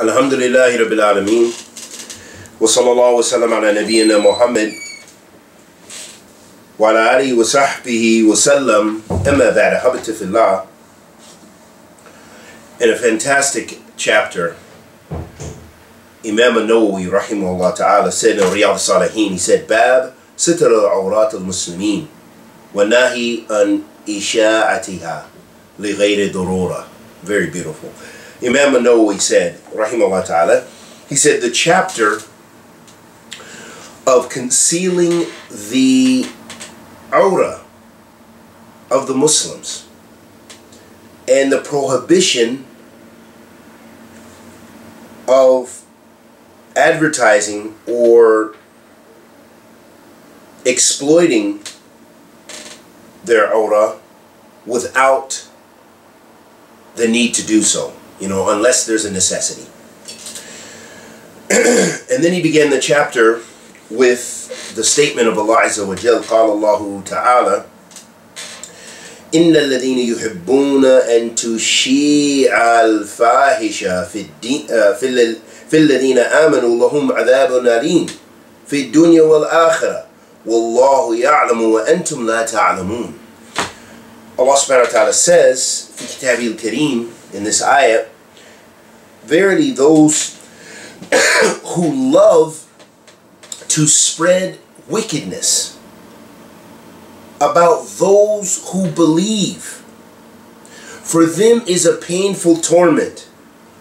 الحمد لله رب العالمين وصلى الله وسلم على نبينا محمد وعلى آله وصحبه وسلم أما بعد حبت في الله in a fantastic chapter Imam al-Nawawi rahimahullah ta'ala said in Riyadh Salihin he said باب ستر المسلمين والنهي عن إشاعتها لغير ضرورة very beautiful. Imam al-Nawawi said, rahimahullah ta'ala, he said the chapter of concealing the aura of the Muslims and the prohibition of advertising or exploiting their aura without the need to do so you know, unless there's a necessity. and then he began the chapter with the statement of Allah Azza wa Jal, قال الله تعالى إن الذين يحبون أن تشيع الفاحشة في الدين في في الذين آمنوا لهم عذاب أليم في الدنيا والآخرة والله يعلم وأنتم لا تعلمون Allah subhanahu wa ta'ala says في كتابه الكريم in this ayah, verily those who love to spread wickedness about those who believe, for them is a painful torment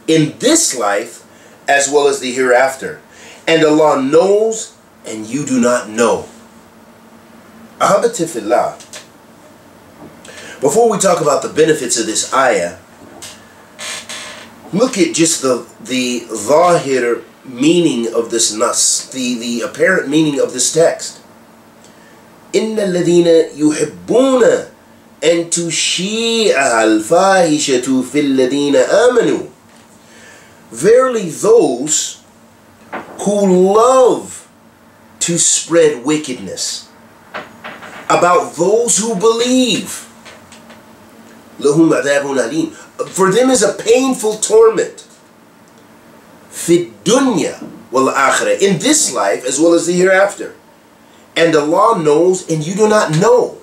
in this life as well as the hereafter. And Allah knows and you do not know. Ahabatifillah. Before we talk about the benefits of this ayah, look at just the the zahir meaning of this nas, the, the apparent meaning of this text. إن الذين يحبون أن تشيع الفاحشة في الذين آمنوا Verily those who love to spread wickedness about those who believe لهم عذاب أليم for them is a painful torment. Fi dunya wal akhirah. In this life as well as the hereafter. And Allah knows and you do not know.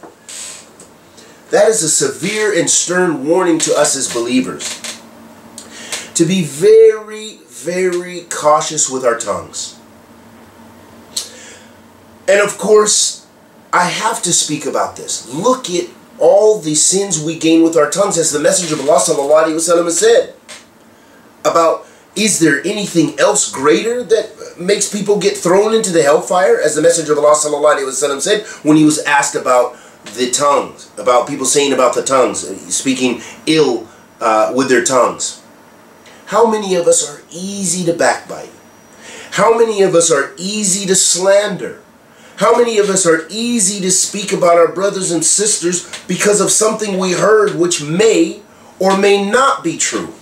That is a severe and stern warning to us as believers. To be very, very cautious with our tongues. And of course, I have to speak about this. Look at all the sins we gain with our tongues, as the Messenger of Allah wasallam said. About is there anything else greater that makes people get thrown into the hellfire? As the Messenger of Allah said when he was asked about the tongues, about people saying about the tongues, speaking ill uh, with their tongues. How many of us are easy to backbite? How many of us are easy to slander? How many of us are easy to speak about our brothers and sisters because of something we heard which may or may not be true?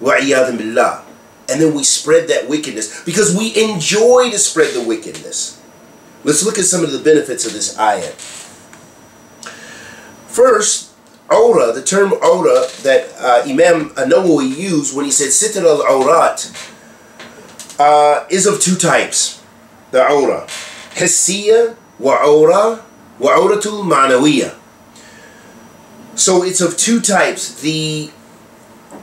billah. And then we spread that wickedness because we enjoy to spread the wickedness. Let's look at some of the benefits of this ayat. First, aura, the term aura that uh, Imam Nawawi used when he said sitr al-awrat uh, is of two types. The aura. حسية وعورة وعورة المعنوية so it's of two types the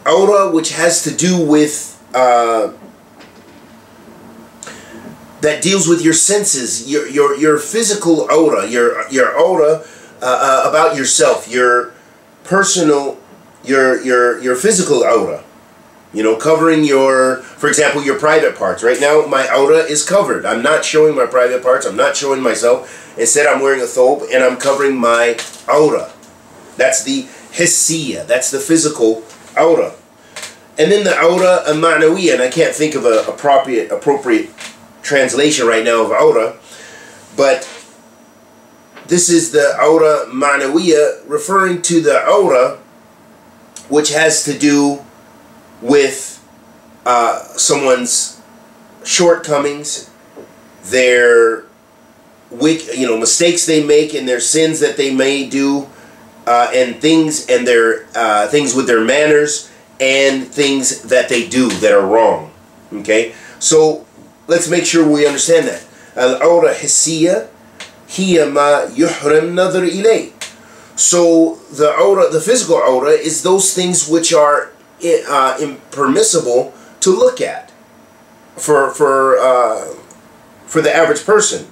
aura which has to do with uh, that deals with your senses your your your physical aura your your aura uh, uh, about yourself your personal your your your physical aura you know, covering your, for example, your private parts. Right now, my aura is covered. I'm not showing my private parts. I'm not showing myself. Instead, I'm wearing a thobe and I'm covering my aura. That's the hissiya. That's the physical aura. And then the aura ma'nawiya, and I can't think of a appropriate appropriate translation right now of aura, but this is the aura ma'nawiya referring to the aura which has to do with uh, someone's shortcomings, their weak, you know, mistakes they make, and their sins that they may do, uh, and things and their uh, things with their manners and things that they do that are wrong. Okay, so let's make sure we understand that. العورة حسية هي ما يحرم نظر إليه. So the aura, the physical aura, is those things which are uh, impermissible to look at for for uh, for the average person.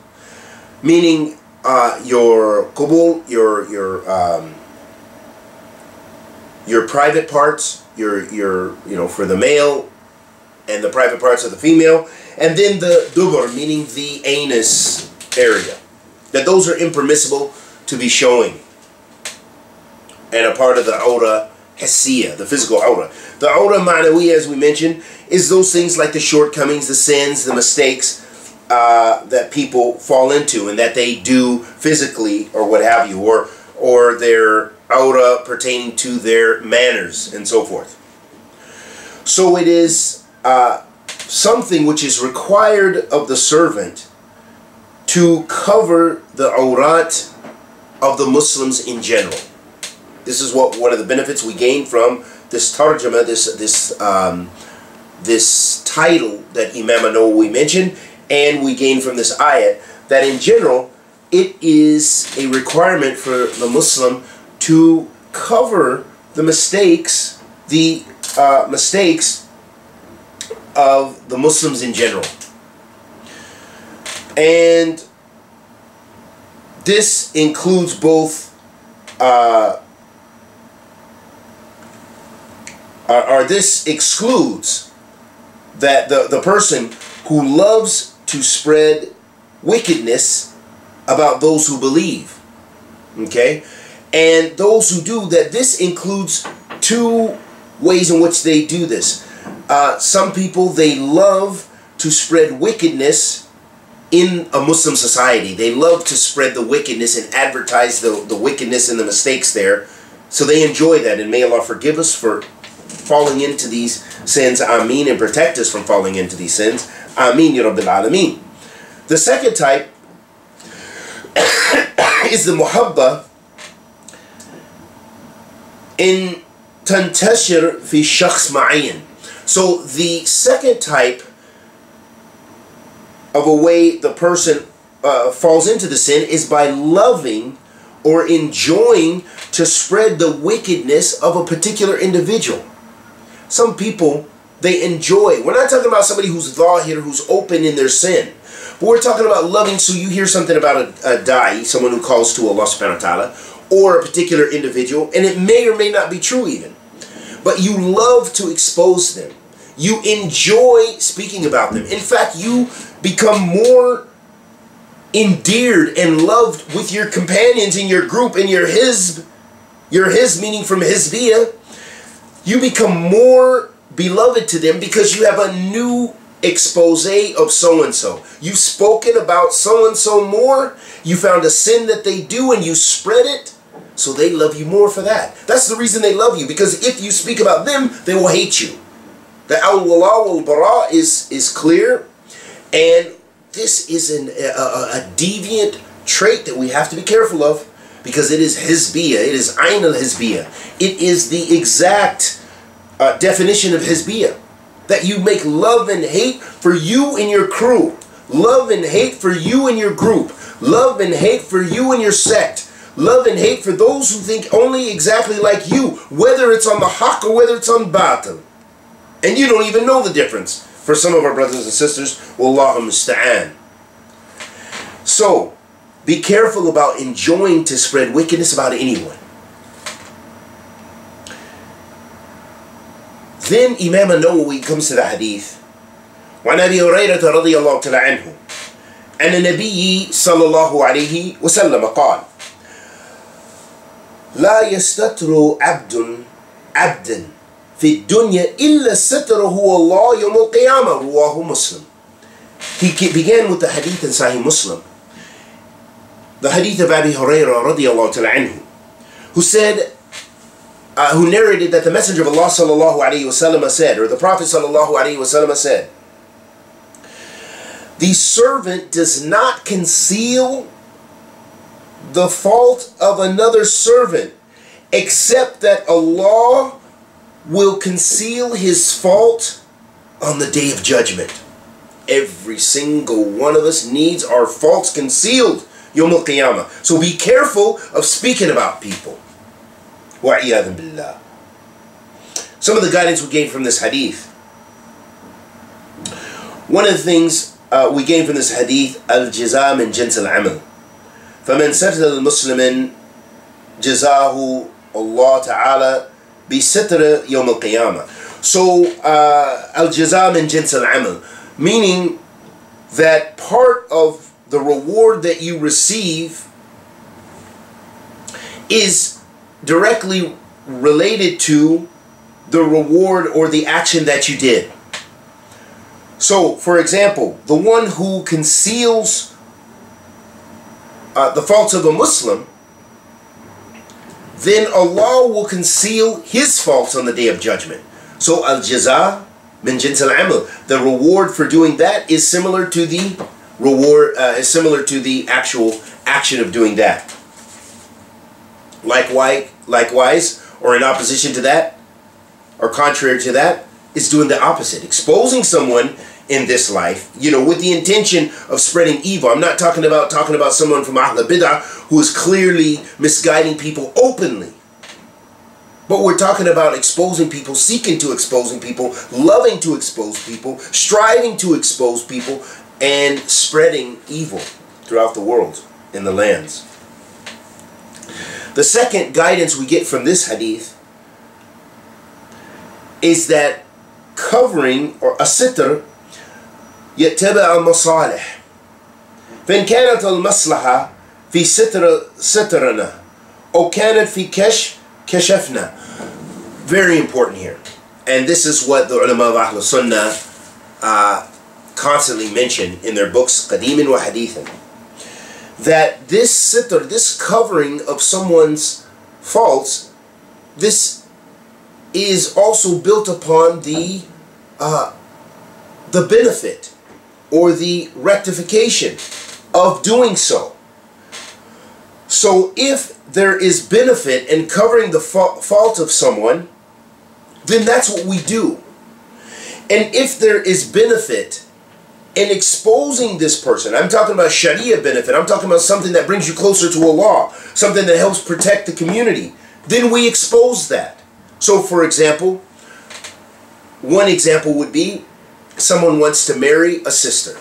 Meaning, uh, your kubul, your your um, your private parts, your your you know for the male, and the private parts of the female, and then the dubur, meaning the anus area. That those are impermissible to be showing. And a part of the aura hessiya, the physical aura. The aura ma'nawi, as we mentioned, is those things like the shortcomings, the sins, the mistakes uh, that people fall into and that they do physically or what have you, or or their aura pertaining to their manners and so forth. So it is uh, something which is required of the servant to cover the aurat of the Muslims in general. This is what one of the benefits we gain from this tarjama, this this um, this title that Imam Nawawi mentioned, and we gain from this ayat that in general it is a requirement for the Muslim to cover the mistakes, the uh, mistakes of the Muslims in general. And this includes both, uh, or, or this excludes that the, the person who loves to spread wickedness about those who believe. Okay? And those who do that, this includes two ways in which they do this. Uh, some people, they love to spread wickedness in a Muslim society. They love to spread the wickedness and advertise the, the wickedness and the mistakes there. So they enjoy that. And may Allah forgive us for falling into these sins. Ameen. And protect us from falling into these sins. Ameen. Ya Rabbil Alameen. The second type is the muhabba in tantashir fi shakhs ma'ayin. So the second type of a way the person uh, falls into the sin is by loving or enjoying to spread the wickedness of a particular individual. Some people, they enjoy. We're not talking about somebody who's zahir, who's open in their sin. But we're talking about loving, so you hear something about a, a someone who calls to Allah subhanahu wa ta'ala, or a particular individual, and it may or may not be true even. But you love to expose them. You enjoy speaking about them. In fact, you become more endeared and loved with your companions in your group in your hizb. Your hizb meaning from hizbiyah. You become more beloved to them because you have a new expose of so and so. You've spoken about so and so more. You found a sin that they do and you spread it. So they love you more for that. That's the reason they love you because if you speak about them, they will hate you. The al-wala wal-bara is, is clear and this is an, a, a, a, deviant trait that we have to be careful of because it is hizbiyah, it is ayn al-hizbiyah. It is the exact uh, definition of hizbiyah. That you make love and hate for you and your crew. Love and hate for you and your group. Love and hate for you and your sect. Love and hate for those who think only exactly like you, whether it's on the haqq or whether it's on batil. And you don't even know the difference. For some of our brothers and sisters, Wallahu musta'an. So, be careful about enjoying to spread wickedness about anyone. Then Imam Nawawi comes to the hadith. وعن أبي هريرة رضي الله تعالى عنه أن النبي صلى الله عليه وسلم قال لا يستتر عبد عبدا في الدنيا إلا ستره الله يوم القيامة رواه مسلم He began with the hadith in Sahih Muslim the hadith of Abi Hurairah radiallahu anhu, who said, uh, who narrated that the Messenger of Allah sallallahu alayhi wasallam said, or the Prophet sallallahu alayhi wasallam said, the servant does not conceal the fault of another servant, except that Allah will conceal his fault on the day of judgment. Every single one of us needs our faults concealed Yom al-Qiyamah. So be careful of speaking about people. Billah. Some of the guidance we gain from this hadith. One of the things uh, we gain from this hadith, al-jaza min jins al-amal. فَمَنْ سَتْلَ الْمُسْلِمٍ جَزَاهُ Allah Ta'ala بِسِتْرِ يَوْمِ الْقِيَامَةِ So, uh, al-jaza min jins al-amal, meaning that part of the reward that you receive is directly related to the reward or the action that you did. So, for example, the one who conceals uh, the faults of a Muslim, then Allah will conceal his faults on the day of judgment. So, al jaza min jins al amal, the reward for doing that is similar to the reward, uh, is similar to the actual action of doing that. Likewise, likewise, or in opposition to that, or contrary to that, is doing the opposite, exposing someone in this life, you know, with the intention of spreading evil. I'm not talking about talking about someone from Ahl Bid'ah who is clearly misguiding people openly. But we're talking about exposing people, seeking to exposing people, loving to expose people, striving to expose people, and spreading evil throughout the world in the lands. The second guidance we get from this hadith is that covering or a sitr يتبع المصالح فإن كانت المصلحة في ستر سترنا أو كانت في كشف كشفنا very important here and this is what the ulama of Ahl Sunnah uh, constantly mention in their books, Qadimin and Hadithin, that this sitr, this covering of someone's faults, this is also built upon the uh, the benefit or the rectification of doing so. So if there is benefit in covering the fa fault of someone, then that's what we do. And if there is benefit in exposing this person, I'm talking about Sharia benefit, I'm talking about something that brings you closer to Allah, something that helps protect the community, then we expose that. So for example, one example would be someone wants to marry a sister.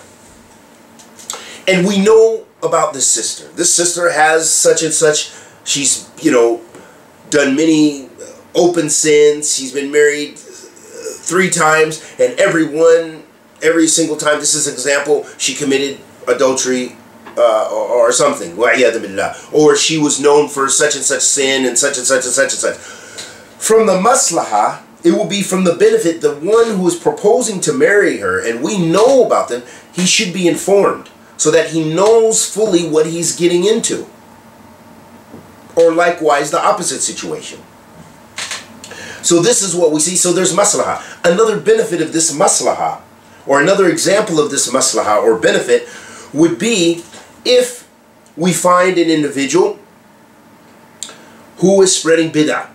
And we know about this sister. This sister has such and such, she's, you know, done many uh, open sins. She's been married uh, three times, and every one, every single time, this is an example, she committed adultery uh, or, or, something. Or she was known for such and such sin and such and such and such and such. From the maslahah, it will be from the benefit, the one who is proposing to marry her, and we know about them, he should be informed so that he knows fully what he's getting into. Or likewise, the opposite situation. So this is what we see. So there's maslaha. Another benefit of this maslaha, or another example of this maslaha or benefit, would be if we find an individual who is spreading bid'ah.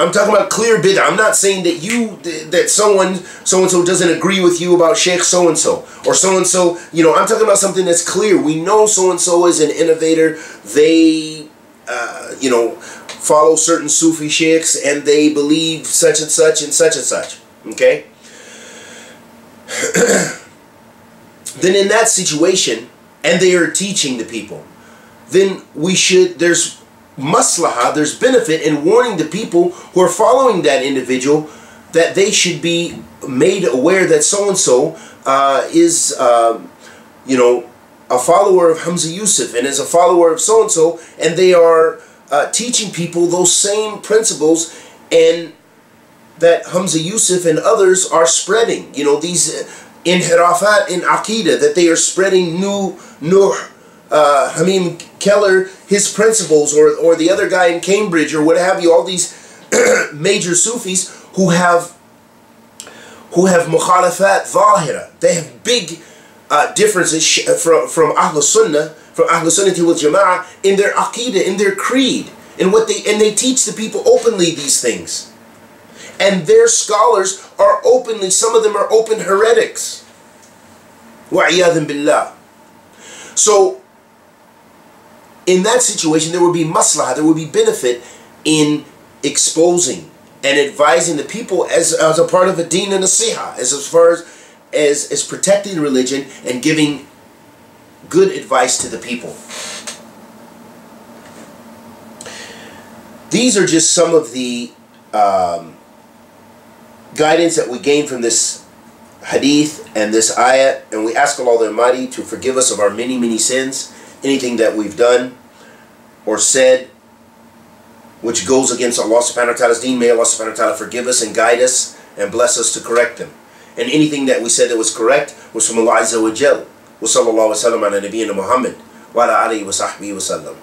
I'm talking about clear bid'ah. I'm not saying that you, that someone, so-and-so doesn't agree with you about Sheikh so-and-so. Or so-and-so, you know, I'm talking about something that's clear. We know so-and-so is an innovator. They, uh, you know, follow certain Sufi sheikhs and they believe such and such and such and such. Okay? then in that situation, and they are teaching the people, then we should, there's maslaha, there's benefit in warning the people who are following that individual that they should be made aware that so-and-so uh, is, uh, you know, a follower of Hamza Yusuf and is a follower of so-and-so and they are uh, teaching people those same principles and that Hamza Yusuf and others are spreading. You know, these inhirafat in Hirafat in Aqidah, that they are spreading new Nuh, uh, Ha Mim Keller, his principles, or, or the other guy in Cambridge, or what have you, all these major Sufis who have who have mukhalafat zahira. They have big uh, differences from, from Ahl Sunnah, from Ahl Sunnah wal Jama'ah, in their aqidah, in their creed, in what they, and they teach the people openly these things And their scholars are openly, some of them are open heretics. وَعِيَاذٍ billah. So, in that situation, there would be maslahah, there would be benefit in exposing and advising the people as, as a part of a deen and a siha, as, as far as, as, as protecting religion and giving good advice to the people. These are just some of the um, guidance that we gain from this hadith and this ayat, and we ask Allah the Almighty to forgive us of our many, many sins, anything that we've done or said which goes against Allah subhanahu wa ta'ala's deen. May Allah subhanahu wa ta'ala forgive us and guide us and bless us to correct them. And anything that we said that was correct was from Allah Azza wa Jal. Wa sallallahu wa sallam ala nabiyyina Muhammad wa ala alihi wa sahbihi wa sallam.